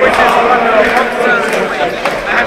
which is one of the